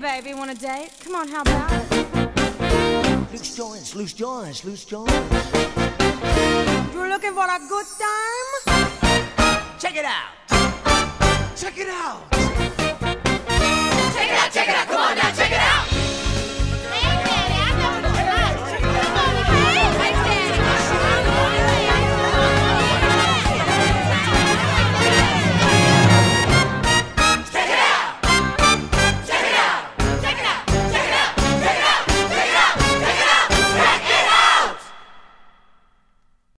Baby, want a date? Come on, how about it? Loose joints, loose joints, loose joints. You're looking for a good time? Check it out. Check it out.